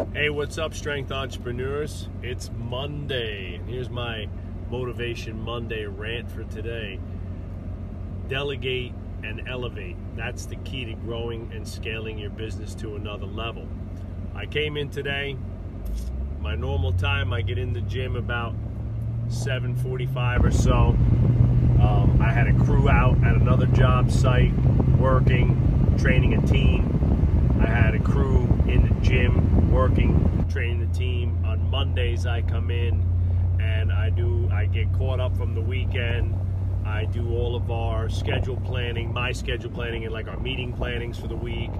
Hey, what's up, strength entrepreneurs? It's Monday. Here's my Motivation Monday rant for today Delegate and elevate. That's the key to growing and scaling your business to another level. I came in today, my normal time, I get in the gym about 7:45 or so. Um, I had a crew out at another job site working, training a team. I had a crew in the gym working, training the team. On Mondays, I come in and I do. I get caught up from the weekend. I do all of our schedule planning, my schedule planning, and like our meeting plannings for the week.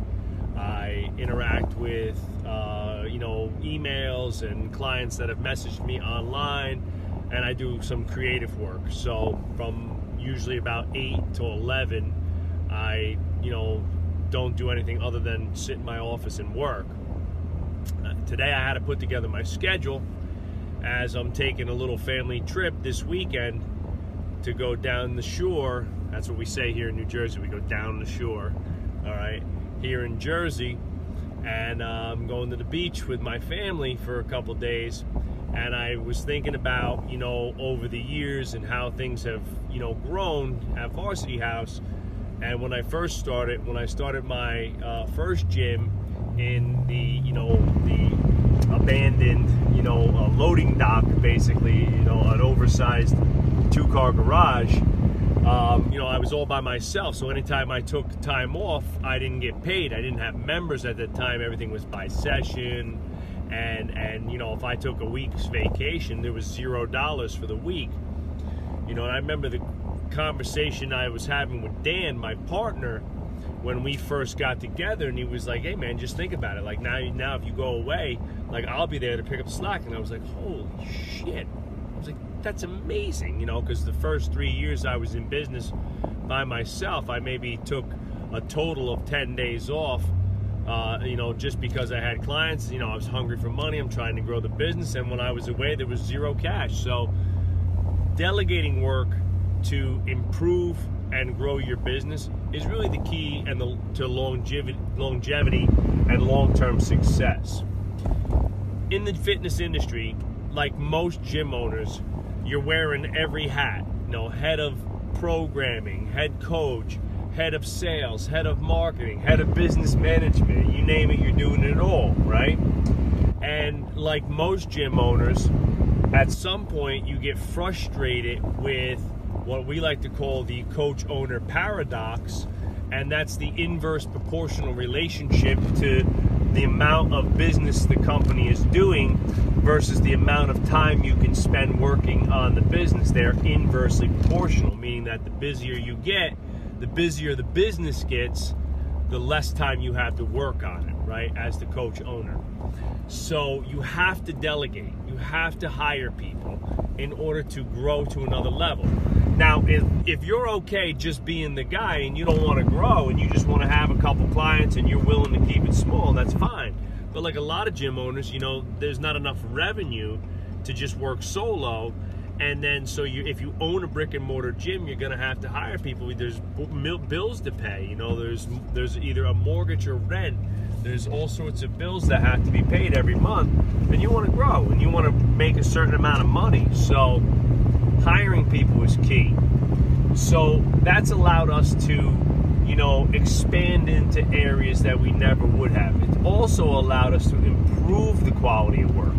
I interact with, uh, you know, emails and clients that have messaged me online and I do some creative work. So from usually about 8 to 11, I, you know, don't do anything other than sit in my office and work. Today I had to put together my schedule as I'm taking a little family trip this weekend to go down the shore. That's what we say here in New Jersey. We go down the shore. All right. Here in Jersey. And uh, I'm going to the beach with my family for a couple days and I was thinking about, you know, over the years and how things have, you know, grown at Varsity House. And when I first started, when I started my uh, first gym in the, you know, the abandoned, you know, a loading dock, basically, you know, an oversized two-car garage. Um, you know, I was all by myself. So anytime I took time off, I didn't get paid. I didn't have members at the time. Everything was by session and and you know if I took a week's vacation, there was zero dollars for the week. You know, and I remember the conversation I was having with Dan, my partner, when we first got together, and he was like, "Hey man, just think about it. Like now, now if you go away, like I'll be there to pick up slack." And I was like, "Holy shit!" I was like, "That's amazing," you know, because the first three years I was in business by myself, I maybe took a total of ten days off uh, you know, just because I had clients, you know, I was hungry for money. I'm trying to grow the business, and when I was away, there was zero cash. So, delegating work to improve and grow your business is really the key and the, to longevity, longevity and long-term success. In the fitness industry, like most gym owners, you're wearing every hat. You know, head of programming, head coach, head of sales, head of marketing, head of business management, you name it, you're doing it all, right? And like most gym owners, at some point you get frustrated with what we like to call the coach owner paradox, and that's the inverse proportional relationship to the amount of business the company is doing versus the amount of time you can spend working on the business. They're inversely proportional, meaning that the busier you get, the busier the business gets, the less time you have to work on it, right? As the coach owner. So you have to delegate, you have to hire people in order to grow to another level. Now, if, if you're okay just being the guy and you don't want to grow and you just want to have a couple clients and you're willing to keep it small, that's fine. But like a lot of gym owners, you know, there's not enough revenue to just work solo. And then so you if you own a brick and mortar gym you're going to have to hire people. There's bills to pay you know there's there's either a mortgage or rent. There's all sorts of bills that have to be paid every month. And you want to grow and you want to make a certain amount of money. So hiring people is key so that's allowed us to you know expand into areas that we never would have it's also allowed us to improve the quality of work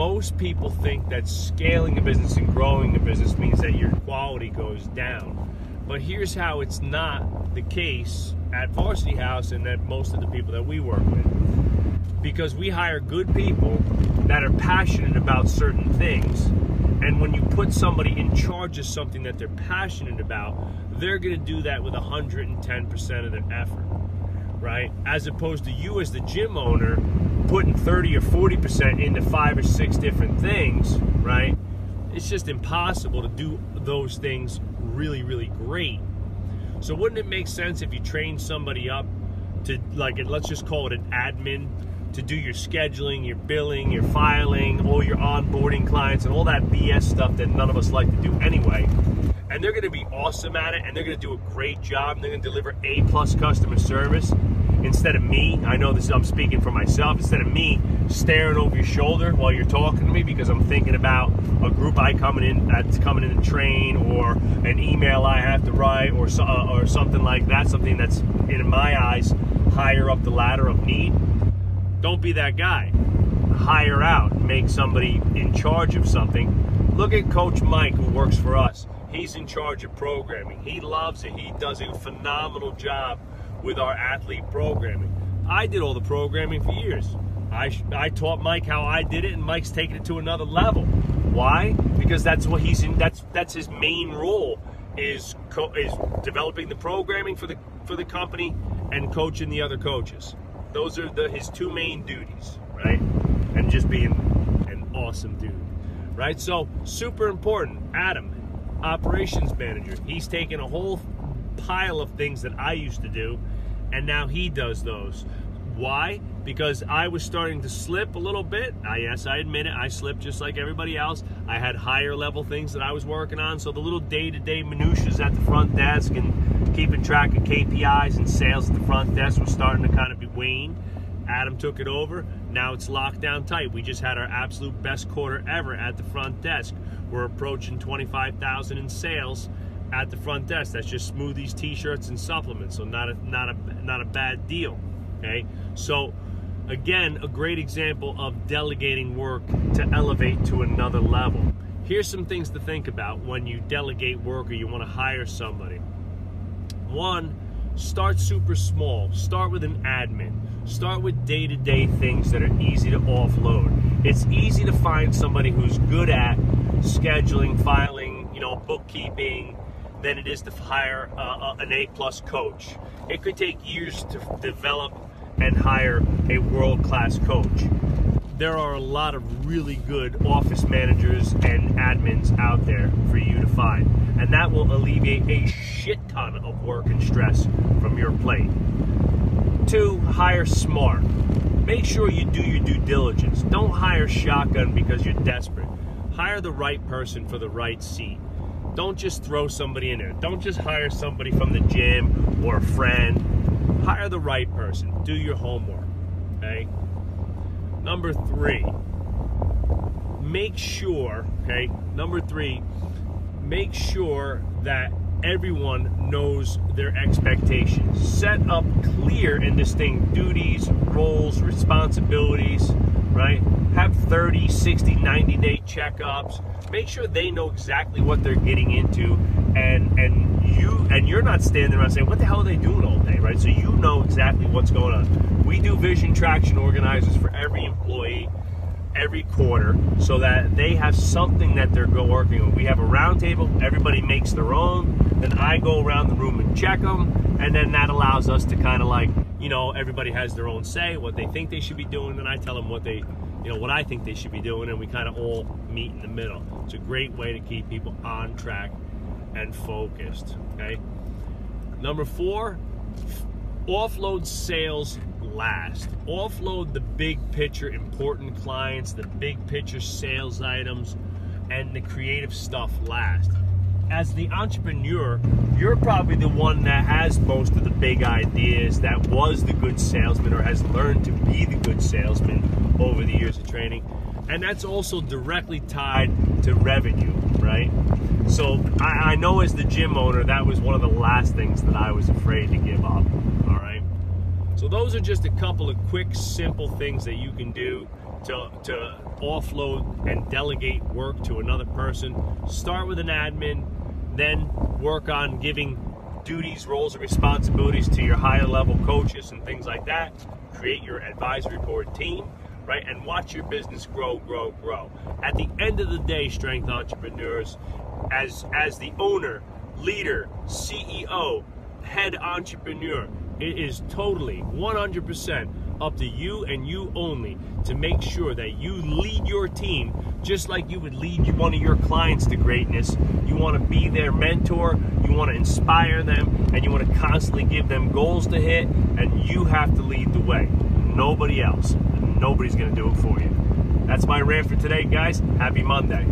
most people think that scaling a business and growing a business means that your quality goes down. But here's how it's not the case at Varsity House and that most of the people that we work with. Because we hire good people that are passionate about certain things. And when you put somebody in charge of something that they're passionate about, they're going to do that with 110% of their effort, right? As opposed to you as the gym owner putting 30 or 40% into five or six different things, right? It's just impossible to do those things really, really great. So wouldn't it make sense if you train somebody up to like let's just call it an admin to do your scheduling, your billing, your filing, all your onboarding clients and all that BS stuff that none of us like to do anyway. And they're going to be awesome at it and they're going to do a great job and they're going to deliver A plus customer service instead of me, I know this I'm speaking for myself, instead of me staring over your shoulder while you're talking to me because I'm thinking about a group I coming in that's coming in to train or an email I have to write or uh, or something like that, something that's in my eyes higher up the ladder of need. Don't be that guy. Hire out, make somebody in charge of something. Look at Coach Mike who works for us. He's in charge of programming. He loves it. He does a phenomenal job with our athlete programming. I did all the programming for years. I, I taught Mike how I did it, and Mike's taking it to another level. Why? Because that's what he's in. That's that's his main role is co- is developing the programming for the for the company and coaching the other coaches. Those are the, his two main duties, right? And just being an awesome dude, right? So super important. Adam, operations manager, he's taking a whole pile of things that I used to do, and now he does those. Why? Because I was starting to slip a little bit. I, yes, I admit it. I slipped just like everybody else. I had higher level things that I was working on. So the little day to day minutiae at the front desk and keeping track of KPIs and sales at the front desk was starting to kind of be wane. Adam took it over. Now it's locked down tight. We just had our absolute best quarter ever at the front desk. We're approaching 25,000 in sales at the front desk. That's just smoothies, t-shirts, and supplements. So not a not a not a bad deal. Okay, so again, a great example of delegating work to elevate to another level. Here's some things to think about when you delegate work or you want to hire somebody. One, start super small. Start with an admin. Start with day to day things that are easy to offload. It's easy to find somebody who's good at scheduling, filing, you know, bookkeeping, than it is to hire uh, an A plus coach. It could take years to develop and hire a world class coach. There are a lot of really good office managers and admins out there for you to find, and that will alleviate a shit ton of work and stress from your plate. Two, hire smart. Make sure you do your due diligence. Don't hire shotgun because you're desperate. Hire the right person for the right seat. Don't just throw somebody in there. Don't just hire somebody from the gym or a friend. Hire the right person. Do your homework. Okay? Number three, make sure, okay? Number three, make sure that everyone knows their expectations. Set up clear and distinct duties, roles, responsibilities, right? Have 30, 60, 90 day checkups. Make sure they know exactly what they're getting into and and you and you're not standing around saying, What the hell are they doing all day? Right? So you know exactly what's going on. We do vision traction organizers for every employee every quarter so that they have something that they're working on. We have a roundtable, everybody makes their own, then I go around the room and check them, and then that allows us to kind of like, you know, everybody has their own say, what they think they should be doing, and I tell them what they, you know, what I think they should be doing, and we kind of all meet in the middle. It's a great way to keep people on track and focused, okay? Number four, offload sales last. Offload the big picture important clients, the big picture sales items, and the creative stuff last. As the entrepreneur, you're probably the one that has most of the big ideas, that was the good salesman or has learned to be the good salesman over the years of training. And that's also directly tied to revenue, right? So I, I know as the gym owner, that was one of the last things that I was afraid to give up. So those are just a couple of quick, simple things that you can do to, to offload and delegate work to another person. Start with an admin, then work on giving duties, roles, and responsibilities to your higher level coaches and things like that. Create your advisory board team, right? And watch your business grow, grow, grow. At the end of the day, strength entrepreneurs, as as the owner, leader, CEO, head entrepreneur, it is totally 100% up to you and you only to make sure that you lead your team just like you would lead one of your clients to greatness. You want to be their mentor, you want to inspire them, and you want to constantly give them goals to hit, and you have to lead the way. Nobody else. Nobody's going to do it for you. That's my rant for today, guys. Happy Monday.